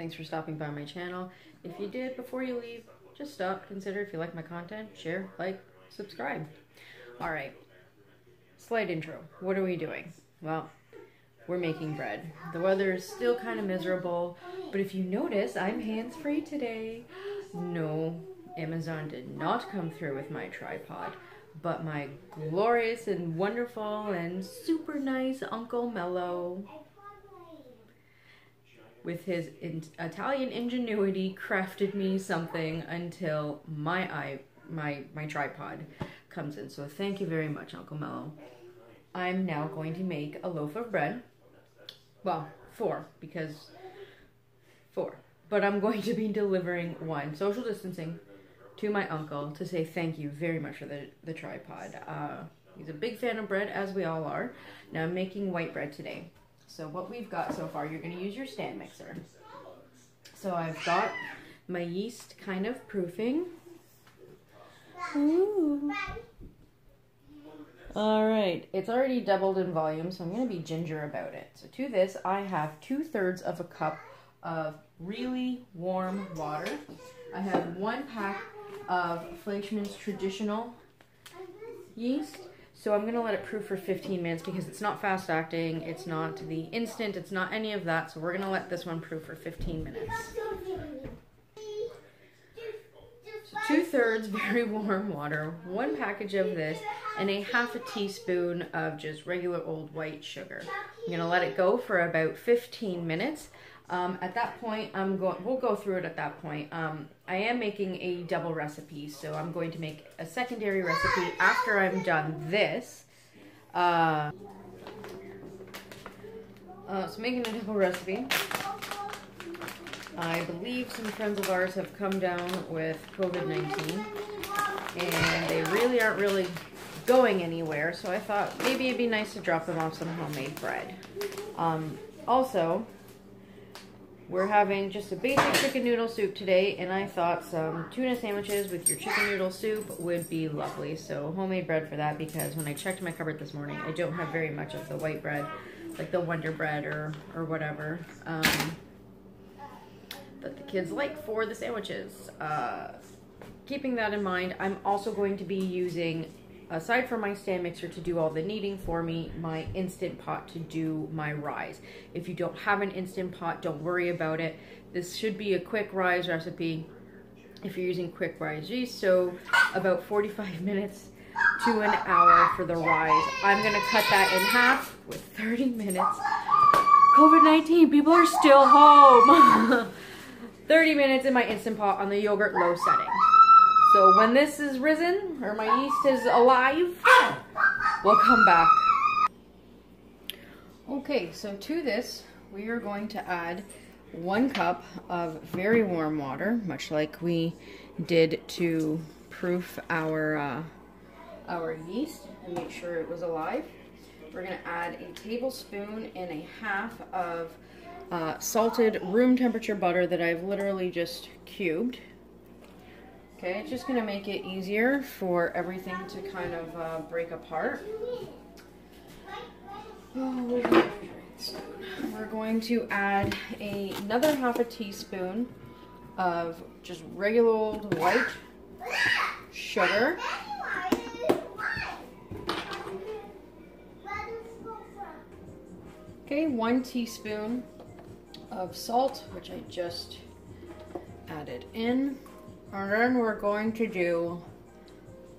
Thanks for stopping by my channel. If you did, before you leave, just stop, consider if you like my content, share, like, subscribe. All right. Slight intro. What are we doing? Well, we're making bread. The weather is still kind of miserable, but if you notice, I'm hands-free today. No, Amazon did not come through with my tripod, but my glorious and wonderful and super nice Uncle Mello with his in Italian ingenuity crafted me something until my eye my my tripod comes in. So thank you very much, Uncle Mello. I'm now going to make a loaf of bread. Well, four because four. But I'm going to be delivering one social distancing to my uncle to say thank you very much for the, the tripod. Uh, he's a big fan of bread, as we all are. Now I'm making white bread today. So what we've got so far, you're going to use your stand mixer. So I've got my yeast kind of proofing. Ooh. All right, it's already doubled in volume, so I'm going to be ginger about it. So to this, I have two thirds of a cup of really warm water. I have one pack of Fleischmann's traditional yeast. So I'm to let it proof for 15 minutes because it's not fast acting, it's not the instant, it's not any of that. So we're to let this one proof for 15 minutes. two thirds very warm water, one package of this, and a half a teaspoon of just regular old white sugar. I'm to let it go for about 15 minutes. Um, at that point, I'm going. We'll go through it at that point. Um, I am making a double recipe, so I'm going to make a secondary recipe after I'm done this. Uh, uh, so making a double recipe. I believe some friends of ours have come down with COVID-19, and they really aren't really going anywhere. So I thought maybe it'd be nice to drop them off some homemade bread. Um, also, we're having just a basic chicken noodle soup today, and I thought some tuna sandwiches with your chicken noodle soup would be lovely. So homemade bread for that because when I checked my cupboard this morning, I don't have very much of the white bread, like the Wonder Bread or, or whatever, um, that the kids like for the sandwiches. Uh, keeping that in mind, I'm also going to be using aside from my stand mixer to do all the kneading for me, my Instant Pot to do my rise. If you don't have an Instant Pot, don't worry about it. This should be a quick rise recipe if you're using quick rise yeast. So about 45 minutes to an hour for the rise. I'm gonna cut that in half with 30 minutes. COVID-19, people are still home. 30 minutes in my Instant Pot on the yogurt low setting. So when this is risen, or my yeast is alive, we'll come back. Okay, so to this, we are going to add one cup of very warm water, much like we did to proof our, uh, our yeast and make sure it was alive. We're gonna add a tablespoon and a half of uh, salted room temperature butter that I've literally just cubed. Okay, it's just to make it easier for everything to kind of uh, break apart. Oh, we're going to add a, another half a teaspoon of just regular old white sugar. Okay, one teaspoon of salt, which I just added in. And then we're going to do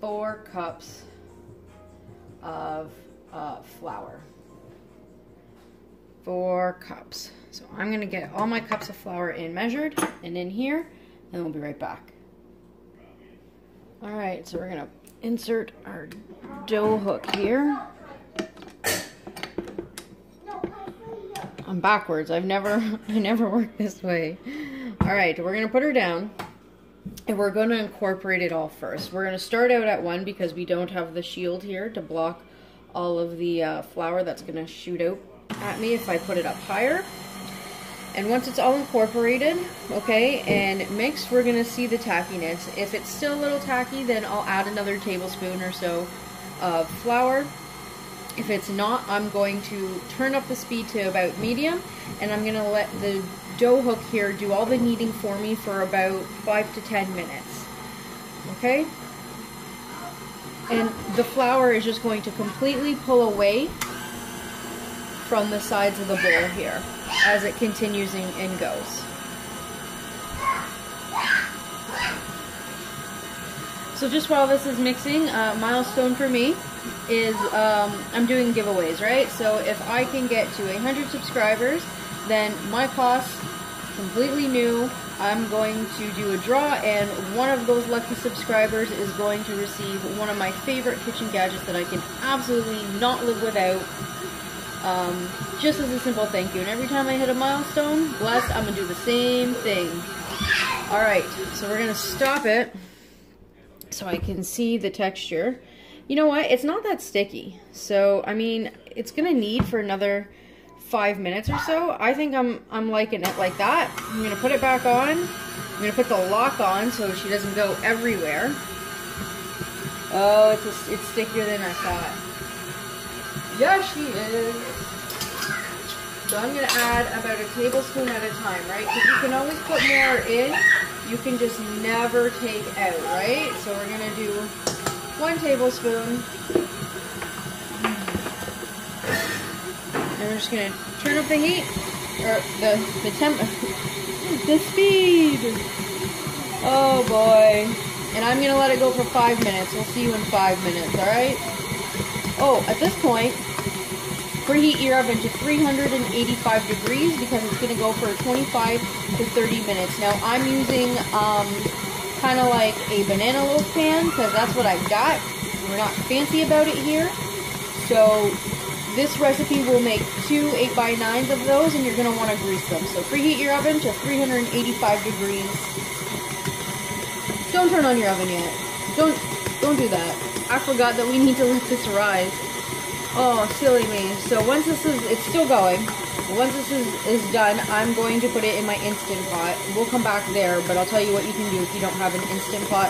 four cups of uh, flour. Four cups. So I'm going to get all my cups of flour in measured and in here, and we'll be right back. All right, so we're going to insert our dough hook here. I'm backwards. I've never, I never worked this way. All right, we're going to put her down. And we're going to incorporate it all first. We're going to start out at one because we don't have the shield here to block all of the uh, flour that's going to shoot out at me if I put it up higher. And once it's all incorporated, okay, and mixed, we're going to see the tackiness. If it's still a little tacky, then I'll add another tablespoon or so of flour. If it's not, I'm going to turn up the speed to about medium and I'm gonna let the dough hook here do all the kneading for me for about five to 10 minutes. Okay? And the flour is just going to completely pull away from the sides of the bowl here as it continues and, and goes. So just while this is mixing, uh, milestone for me is um, I'm doing giveaways, right? So if I can get to 100 subscribers, then my cost, completely new, I'm going to do a draw and one of those lucky subscribers is going to receive one of my favorite kitchen gadgets that I can absolutely not live without. Um, just as a simple thank you. And every time I hit a milestone, blessed, I'm going to do the same thing. Alright, so we're going to stop it so I can see the texture. You know what? It's not that sticky. So, I mean, it's going to need for another five minutes or so. I think I'm I'm liking it like that. I'm gonna put it back on. I'm gonna put the lock on so she doesn't go everywhere. Oh, it's a, it's stickier than I thought. Yeah, she is. So I'm gonna add about a tablespoon at a time, right? Because you can always put more in. You can just never take out, right? So we're gonna do one tablespoon. And we're just gonna turn up the heat, or the, the temp, the speed. Oh boy. And I'm gonna let it go for five minutes. We'll see you in five minutes, alright? Oh, at this point, preheat your oven to 385 degrees because it's gonna go for 25 to 30 minutes. Now I'm using um, kind of like a banana loaf pan because that's what I've got. We're not fancy about it here. So this recipe will make two 8x9s of those, and you're going to want to grease them. So preheat your oven to 385 degrees. Don't turn on your oven yet. Don't don't do that. I forgot that we need to let this rise. Oh, silly me. So once this is, it's still going. Once this is, is done, I'm going to put it in my Instant Pot. We'll come back there, but I'll tell you what you can do if you don't have an Instant Pot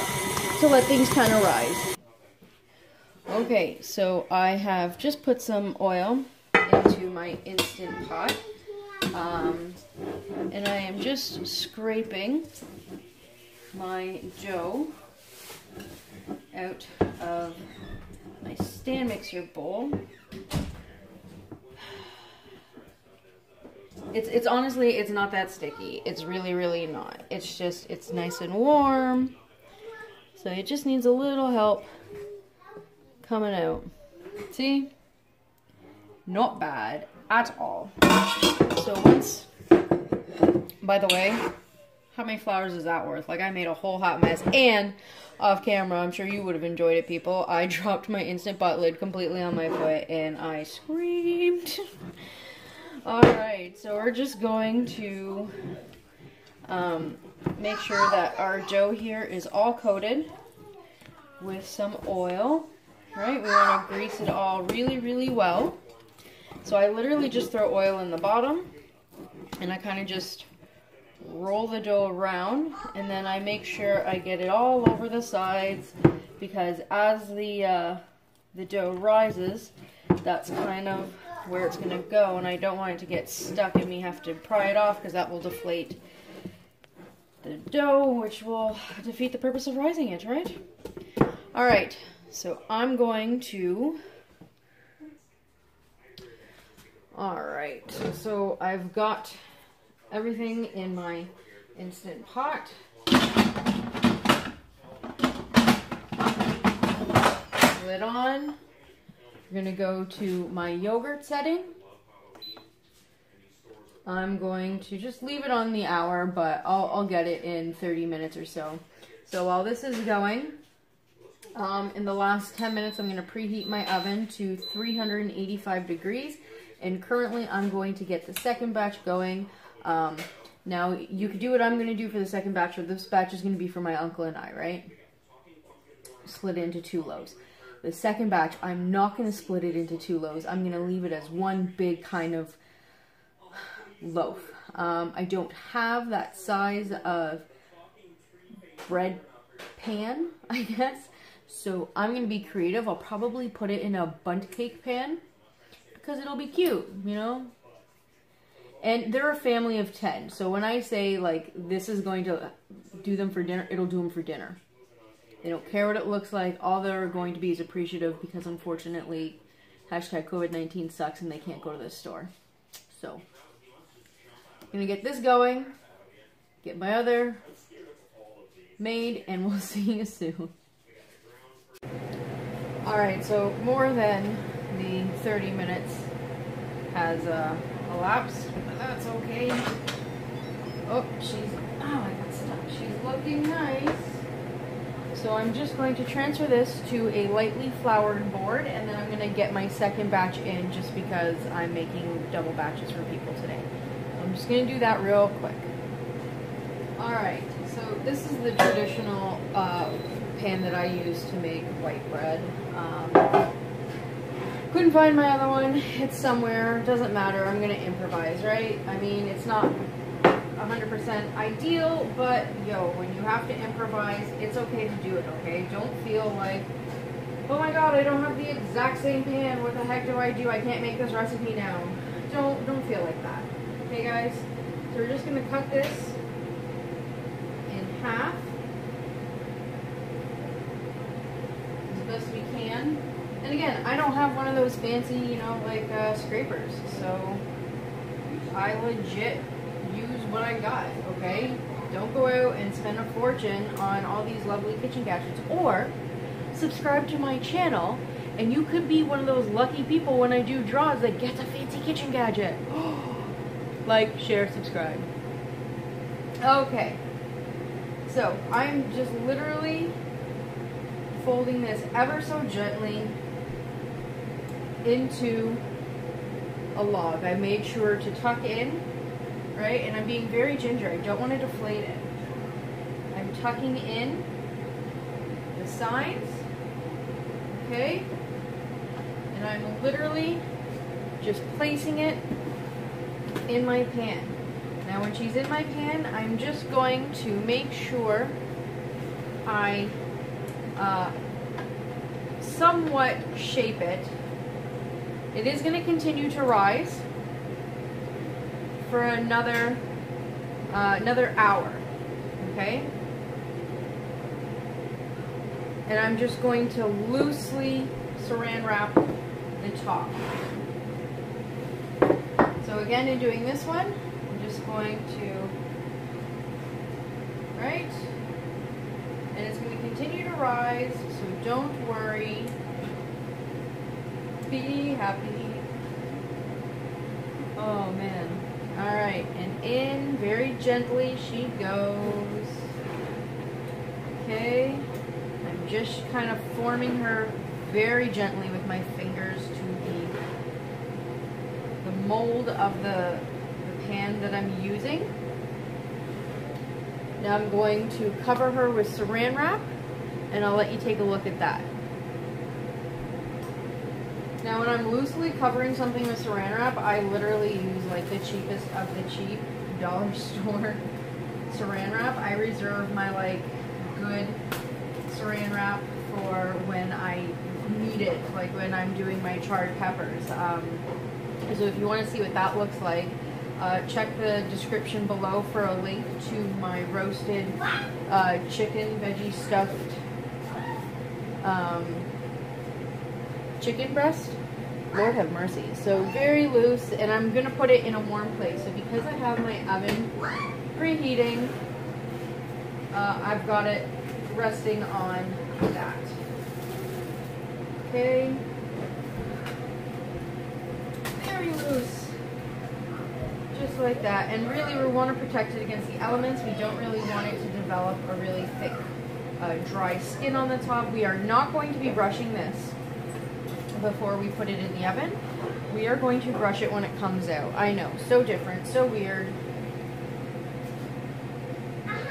to let things kind of rise. Okay, so I have just put some oil into my Instant Pot. Um, and I am just scraping my dough out of my stand mixer bowl. It's, it's honestly, it's not that sticky. It's really, really not. It's just, it's nice and warm. So it just needs a little help coming out. See? Not bad at all. So once, by the way, how many flowers is that worth? Like I made a whole hot mess and off camera, I'm sure you would have enjoyed it people. I dropped my Instant Pot lid completely on my foot and I screamed. Alright, so we're just going to um, make sure that our dough here is all coated with some oil right? We want to grease it all really, really well. So I literally just throw oil in the bottom and I kind of just roll the dough around and then I make sure I get it all over the sides because as the uh, the dough rises that's kind of where it's going to go and I don't want it to get stuck and me have to pry it off because that will deflate the dough which will defeat the purpose of rising it, right? Alright, so I'm going to, all right, so I've got everything in my Instant Pot. Lid on. We're gonna go to my yogurt setting. I'm going to just leave it on the hour, but I'll, I'll get it in 30 minutes or so. So while this is going, um, in the last 10 minutes, I'm going to preheat my oven to 385 degrees. And currently, I'm going to get the second batch going. Um, now, you could do what I'm going to do for the second batch, or this batch is going to be for my uncle and I, right? Split it into two loaves. The second batch, I'm not going to split it into two loaves. I'm going to leave it as one big kind of loaf. Um, I don't have that size of bread pan, I guess. So I'm going to be creative. I'll probably put it in a Bundt cake pan because it'll be cute, you know? And they're a family of 10. So when I say, like, this is going to do them for dinner, it'll do them for dinner. They don't care what it looks like. All they're going to be is appreciative because, unfortunately, hashtag COVID 19 sucks and they can't go to the store. So, I'm going to get this going, get my other made, and we'll see you soon. Alright, so more than the 30 minutes has uh, elapsed, but that's okay. Oh, she's, oh, I got stuck. She's looking nice. So I'm just going to transfer this to a lightly floured board, and then I'm going to get my second batch in just because I'm making double batches for people today. I'm just going to do that real quick. Alright, so this is the traditional uh, pan that I use to make white bread. Um, couldn't find my other one. It's somewhere. Doesn't matter. I'm going to improvise, right? I mean, it's not 100% ideal, but yo, when you have to improvise, it's okay to do it, okay? Don't feel like, oh my god, I don't have the exact same pan. What the heck do I do? I can't make this recipe now. Don't, don't feel like that. Okay, guys? So we're just to cut this in half as best we can. And again, I don't have one of those fancy, you know, like uh, scrapers, so I legit use what I got, okay? Don't go out and spend a fortune on all these lovely kitchen gadgets. Or subscribe to my channel and you could be one of those lucky people when I do draws that gets a fancy kitchen gadget. like, share, subscribe. Okay. So, I'm just literally folding this ever so gently into a log. I made sure to tuck in right? And I'm being very ginger. I don't want to deflate it. I'm tucking in the sides, okay? And I'm literally just placing it in my pan. Now when she's in my pan, I'm just going to make sure I uh, somewhat shape it. It is going to continue to rise for another uh, another hour. Okay? And I'm just going to loosely saran wrap the top. So again, in doing this one, I'm just going to, right? And it's going to continue to rise, so don't worry. Be happy. Oh man. Alright, and in very gently she goes. Okay. I'm just kind of forming her very gently with my fingers to the, the mold of the, the pan that I'm using. Now I'm going to cover her with saran wrap and I'll let you take a look at that. Now when I'm loosely covering something with saran wrap, I literally use like the cheapest of the cheap dollar store saran wrap. I reserve my like good saran wrap for when I need it, like when I'm doing my charred peppers. Um, so if you want to see what that looks like, uh, check the description below for a link to my roasted uh, chicken veggie stuffed um, chicken breast. Lord have mercy. So very loose, and I'm going to put it in a warm place. So because I have my oven preheating, uh, I've got it resting on that. Okay. Very loose. Just like that. And really we want to protect it against the elements. We don't really want it to develop a really thick uh, dry skin on the top. We are not going to be brushing this before we put it in the oven. We are going to brush it when it comes out. I know, so different, so weird.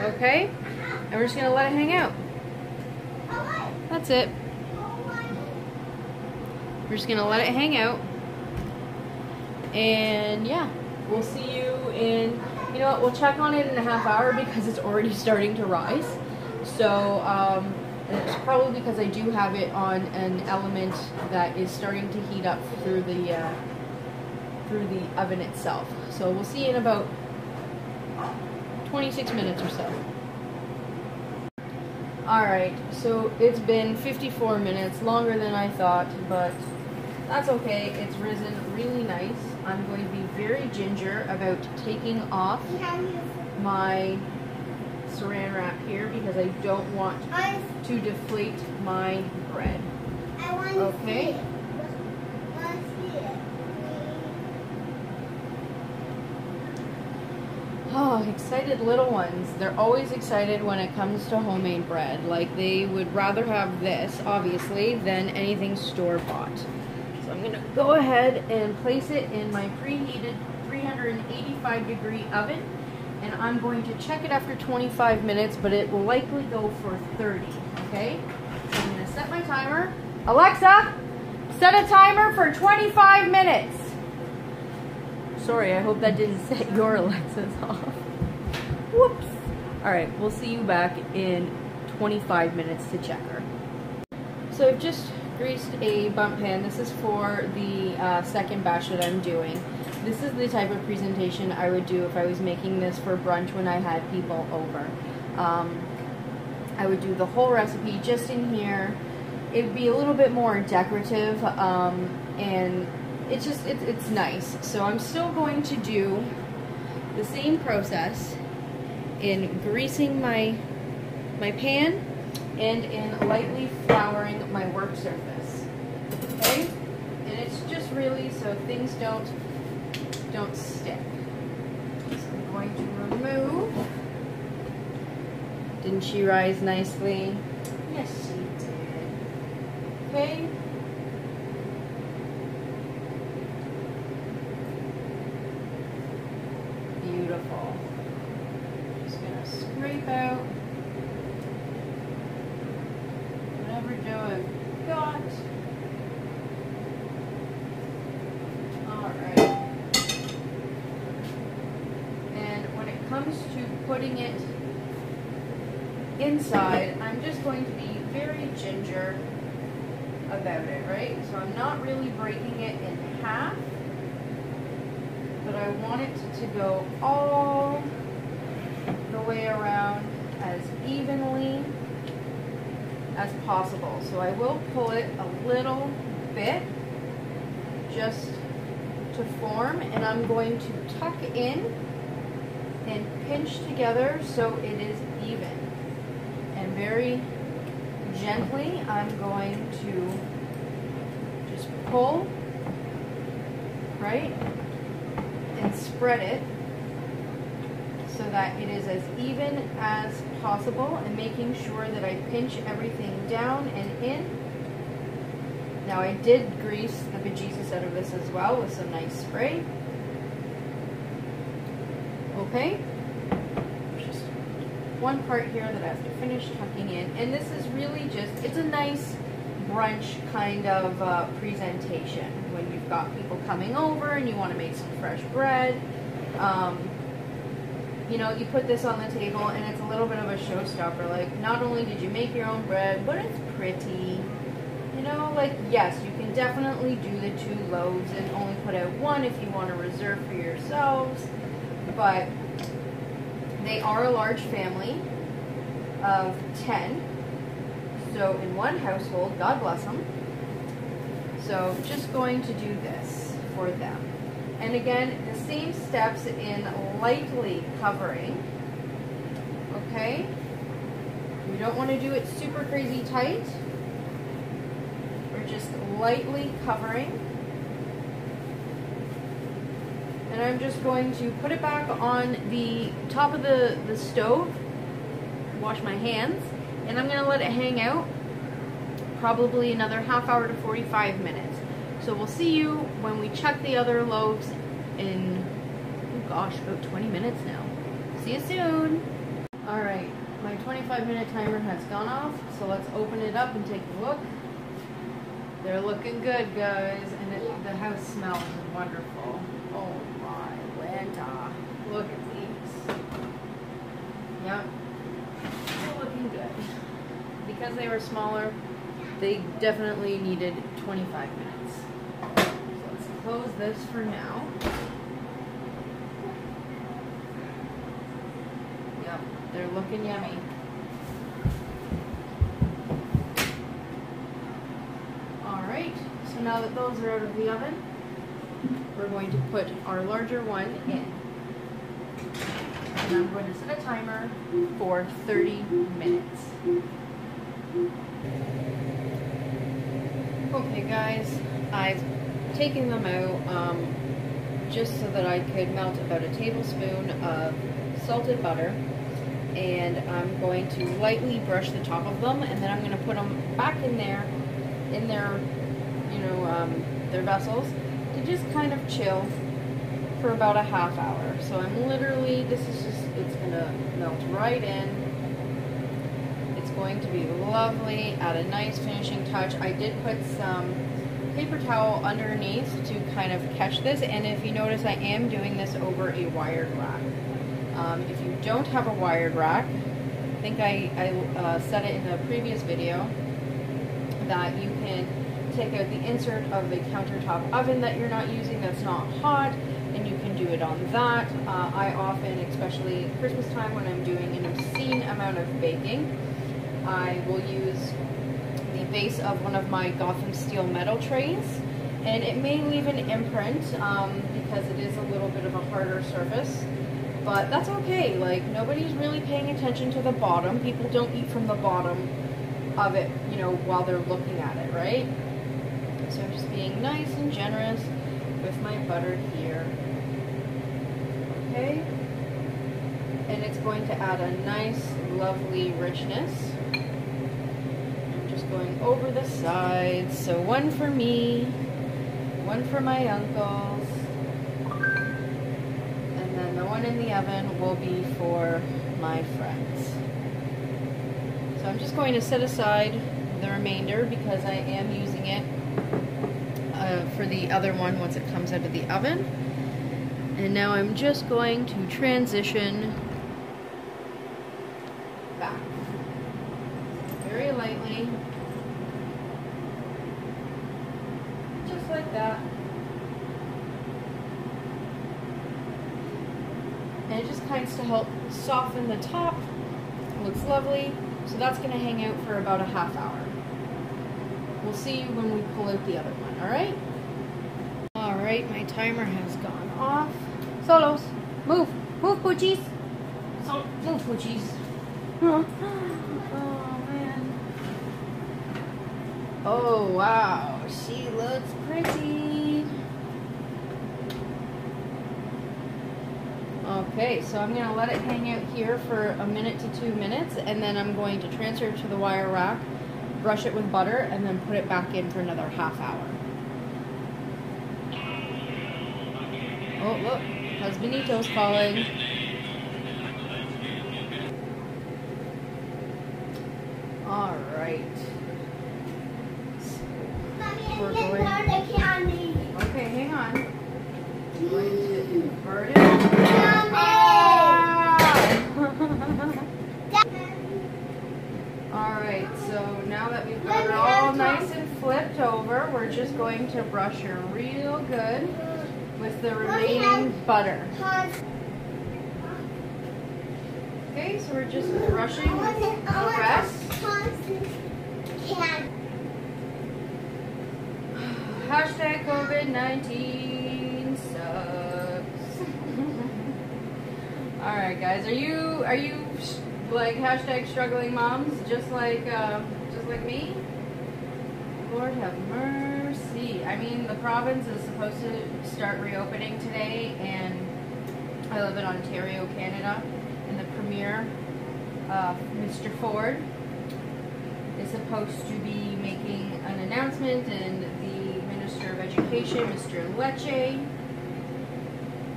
Okay, and we're just gonna let it hang out. That's it. We're just gonna let it hang out. And yeah, we'll see you in, you know what, we'll check on it in a half hour because it's already starting to rise. So, um, and it's probably because I do have it on an element that is starting to heat up through the uh, through the oven itself. So we'll see in about 26 minutes or so. Alright, so it's been 54 minutes, longer than I thought, but that's okay. It's risen really nice. I'm going to be very ginger about taking off my saran wrap here because I don't want to deflate my bread. Okay? Oh, excited little ones. They're always excited when it comes to homemade bread. Like they would rather have this, obviously, than anything store-bought. So I'm going to go ahead and place it in my preheated 385 degree oven. And I'm going to check it after 25 minutes, but it will likely go for 30, okay? So I'm to set my timer. Alexa, set a timer for 25 minutes. Sorry, I hope that didn't set your Alexas off. Whoops. All right, we'll see you back in 25 minutes to check her. So I've just greased a bundt pan. This is for the uh, second batch that I'm doing. This is the type of presentation I would do if I was making this for brunch when I had people over. Um, I would do the whole recipe just in here. It would be a little bit more decorative um, and it's just, it, it's nice. So I'm still going to do the same process in greasing my, my pan and in lightly flouring my work surface. Okay? And it's just really so things don't, don't stick. So I'm going to remove. Didn't she rise nicely? Yes, she did. Okay? beautiful. Just gonna scrape out whatever dough I've got. Alright. And when it comes to putting it inside, I'm just going to be about it, right? So I'm not really breaking it in half but I want it to go all the way around as evenly as possible. So I will pull it a little bit just to form and I'm going to tuck in and pinch together so it is even. And very gently I'm going to just pull, right? and spread it so that it is as even as possible and making sure that I pinch everything down and in. Now I did grease the bejesus out of this as well with some nice spray. Okay, just one part here that I have to finish tucking in. And this is really just, it's a nice brunch kind of uh, presentation when you've got people coming over and you want to make some fresh bread. Um, you know, you put this on the table and it's a little bit of a showstopper. Like, not only did you make your own bread, but it's pretty. You know, like, yes, you can definitely do the two loaves and only put out one if you want to reserve for yourselves. But they are a large family of 10. So in one household, God bless them, so just going to do this for them. And again, the same steps in lightly covering. Okay? We don't want to do it super crazy tight. We're just lightly covering. And I'm just going to put it back on the top of the, the stove, wash my hands, and I'm to let it hang out probably another half hour to 45 minutes. So we'll see you when we check the other loaves in, oh gosh, about 20 minutes now. See you soon. All right, my 25 minute timer has gone off, so let's open it up and take a look. They're looking good, guys, and it, the house smells wonderful. Oh my Lanta. Look at because they were smaller, they definitely needed 25 minutes. So let's close this for now. Yep, they're looking yummy. Alright, so now that those are out of the oven, we're going to put our larger one in. And I'm going to set a timer for 30 minutes. Okay guys, I've taken them out um, just so that I could melt about a tablespoon of salted butter. And I'm going to lightly brush the top of them and then I'm going to put them back in there in their you know um, their vessels to just kind of chill for about a half hour. So I'm literally this is just it's gonna melt right in going to be lovely add a nice finishing touch I did put some paper towel underneath to kind of catch this and if you notice I am doing this over a wired rack um, if you don't have a wired rack, I think I, I uh, said it in a previous video, that you can take out the insert of the countertop oven that you're not using that's not hot, and you can do it on that. Uh, I often, especially Christmas time when I'm doing an obscene amount of baking, I will use the base of one of my Gotham steel metal trays, and it may leave an imprint um, because it is a little bit of a harder surface but that's okay. Like, nobody's really paying attention to the bottom. People don't eat from the bottom of it, you know, while they're looking at it, right? So I'm just being nice and generous with my butter here. Okay? And it's going to add a nice, lovely richness. Going over the sides. So one for me, one for my uncles, and then the one in the oven will be for my friends. So I'm just going to set aside the remainder because I am using it uh, for the other one once it comes out of the oven. And now I'm just going to transition back. Very lightly. Just like that. And it just kind of to help soften the top. It looks lovely. So that's going to hang out for about a half hour. We'll see you when we pull out the other one, alright? Alright, my timer has gone off. Solos, move. Move, Poochies. So, move, Poochies. oh, man. Oh, wow. She looks pretty. Okay, so I'm going to let it hang out here for a minute to two minutes, and then I'm going to transfer it to the wire rack, brush it with butter, and then put it back in for another half hour. Oh, look, husbandito's calling. All right. We're going. Okay, hang on. going to invert it. Alright, so now that we've got it all nice and flipped over, we're just going her real good with the remaining butter. Okay, so we're just brushing the rest. Hashtag COVID-19 sucks. Alright guys, are you, are you like hashtag struggling moms, just like uh, just like me. Lord have mercy. I mean, the province is supposed to start reopening today, and I live in Ontario, Canada, and the premier, uh, Mr. Ford, is supposed to be making an announcement, and the Minister of Education, Mr. Lecce.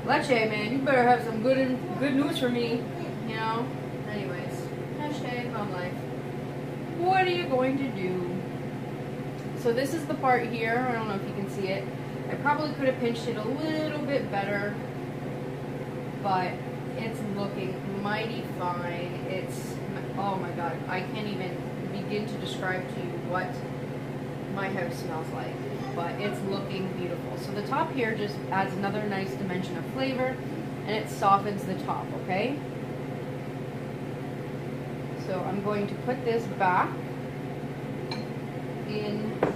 Lecce, man, you better have some good good news for me, you know. Anyways, hashtag home life. What are you going to do? So this is the part here. I don't know if you can see it. I probably could have pinched it a little bit better, but it's looking mighty fine. It's, oh my god, I can't even begin to describe to you what my house smells like, but it's looking beautiful. So the top here just adds another nice dimension of flavor, and it softens the top, okay? So I'm going to put this back in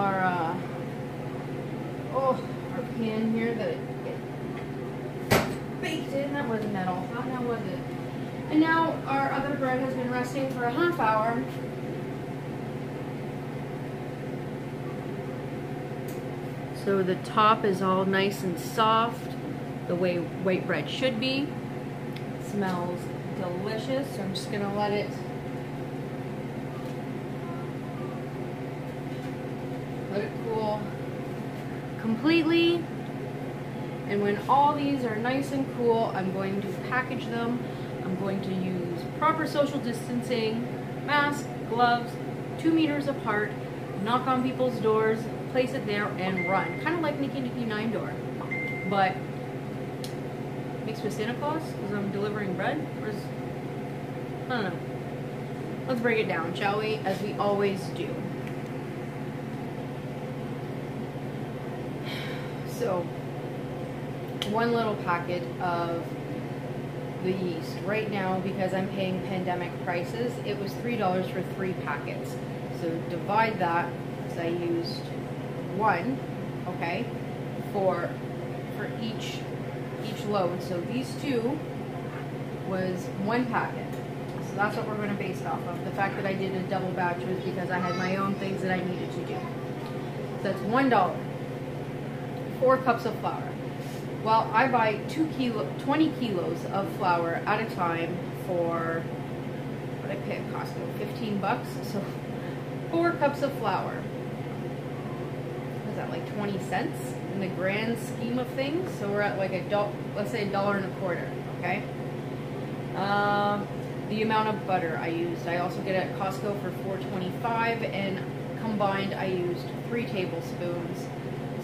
our uh, oh our pan here that it, it baked in. That wasn't metal. How now was it? And now our other bread has been resting for a half hour. So the top is all nice and soft, the way white bread should be. smells delicious, so I'm just gonna let it let it cool completely. And when all these are nice and cool, I'm going to package them. I'm going to use proper social distancing, mask, gloves, two meters apart, knock on people's doors, place it there, and run. Kind of like Nicky Nicky Nine Door. But mixed with Santa Claus because I'm delivering bread? Or is, I don't know. Let's break it down, shall we? As we always do. So, one little packet of the yeast. Right now, because I'm paying pandemic prices, it was $3 for three packets. So divide that, because I used one, okay, for for each each load. So these two was one packet. So that's what we're going to base off of. The fact that I did a double batch was because I had my own things that I needed to do. So that's one dollar. Four cups of flour. Well, I buy two kilo, 20 kilos of flour at a time for what I pay at Costco, 15 bucks. So four cups of flour. Was that like 20 cents in the grand scheme of things? So we're at like a dollar, let's say a dollar and a quarter. Okay. Um, the amount of butter I used, I also get at Costco for 4.25, and combined I used three tablespoons.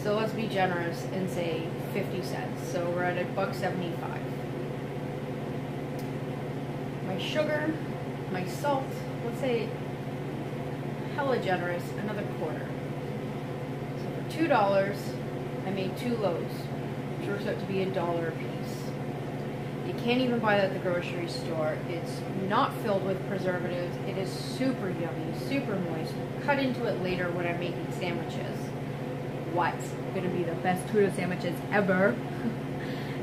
So let's be generous and say 50 cents. So we're at a buck 75. My sugar, my salt, let's say hella generous, another quarter. So for two dollars, I made two loaves, which works out to be a dollar a piece. You can't even buy that at the grocery store. It's not filled with preservatives. It is super yummy, super moist. Cut into it later when I'm making sandwiches. What's gonna be the best tuna sandwiches ever?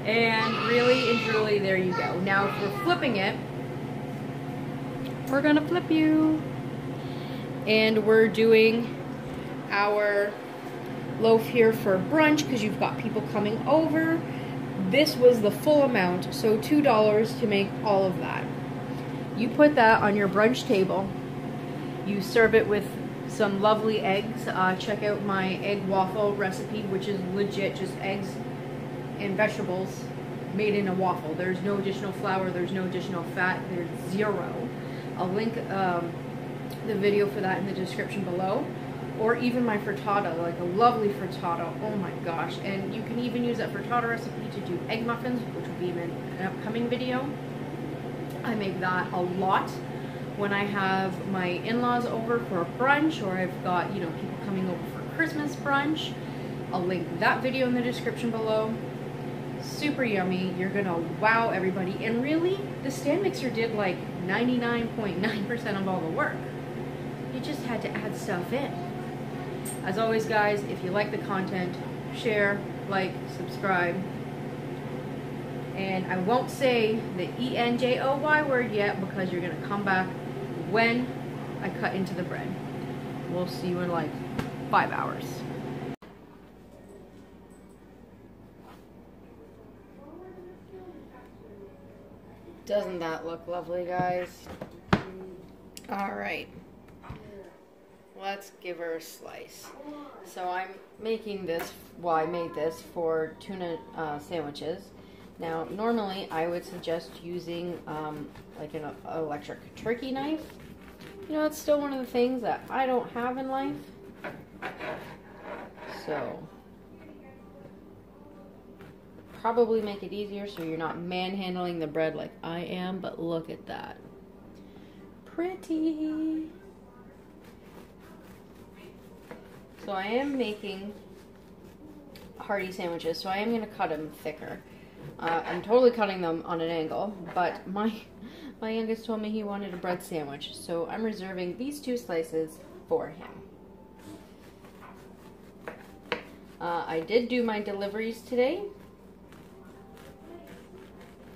and really and truly, there you go. Now, if we're flipping it, we're gonna flip you. And we're doing our loaf here for brunch because you've got people coming over. This was the full amount, so $2 to make all of that. You put that on your brunch table. You serve it with some lovely eggs. Uh, check out my egg waffle recipe, which is legit just eggs and vegetables made in a waffle. There's no additional flour, there's no additional fat, there's zero. I'll link um, the video for that in the description below. Or even my frittata, like a lovely frittata. Oh my gosh. And you can even use that frittata recipe to do egg muffins, which will be in an upcoming video. I make that a lot when I have my in-laws over for brunch or I've got, you know, people coming over for Christmas brunch. I'll link that video in the description below. Super yummy. You're gonna wow everybody. And really, the stand mixer did like 99.9% .9 of all the work. You just had to add stuff in. As always, guys, if you like the content, share, like, subscribe. And I won't say the E-N-J-O-Y word yet because you're going to come back when I cut into the bread. We'll see you in like five hours. Doesn't that look lovely, guys? All right. Let's give her a slice. So I'm making this, well, I made this for tuna uh, sandwiches. Now, normally I would suggest using um, like an electric turkey knife. You know, it's still one of the things that I don't have in life. So, probably make it easier so you're not manhandling the bread like I am, but look at that. Pretty. So I am making hearty sandwiches, so I am going to cut them thicker. Uh, I'm totally cutting them on an angle, but my my youngest told me he wanted a bread sandwich, so I'm reserving these two slices for him. Uh, I did do my deliveries today,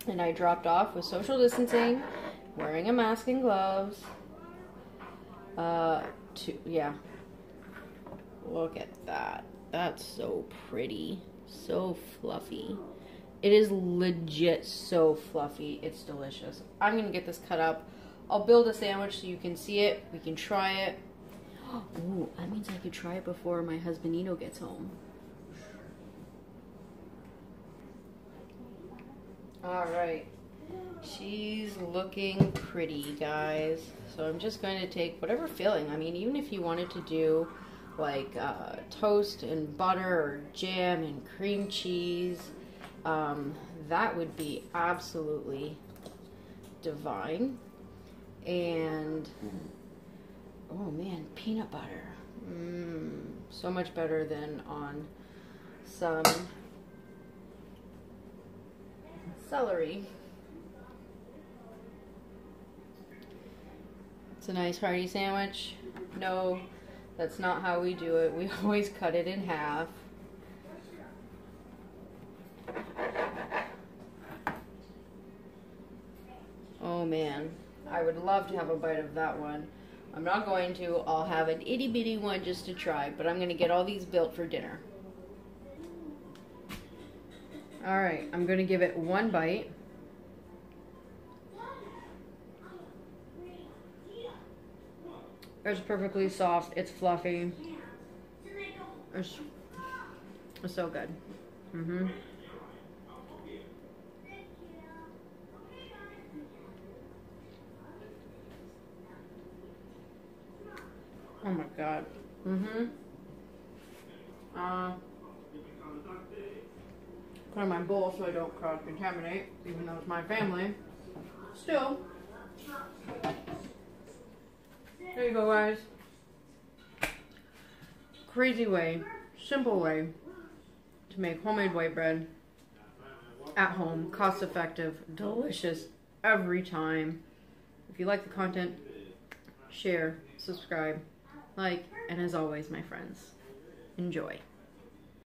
and I dropped off with social distancing, wearing a mask and gloves. Uh, to yeah. Look at that. That's so pretty, so fluffy. It is legit so fluffy. It's delicious. I'm gonna get this cut up. I'll build a sandwich so you can see it. We can try it. Ooh, that means I could try it before my husbandino gets home. All right. She's looking pretty, guys. So I'm just going to take whatever filling. I mean, even if you wanted to do like uh, toast and butter or jam and cream cheese, um, that would be absolutely divine. And oh man, peanut butter. Mmm, so much better than on some celery. It's a nice hearty sandwich. No, that's not how we do it. We always cut it in half. Oh man, I would love to have a bite of that one. I'm not going to. I'll have an itty bitty one just to try, but I'm going to get all these built for dinner. All right, I'm going to give it one bite. It's perfectly soft. It's fluffy. It's, it's so good. Mm-hmm. Oh my god. Mm-hmm. Uh, in my bowl so I don't cross contaminate, even though it's my family. Still. There you go, guys. Crazy way, simple way to make homemade white bread at home, cost effective, delicious every time. If you like the content, share, subscribe, like, and as always, my friends, enjoy.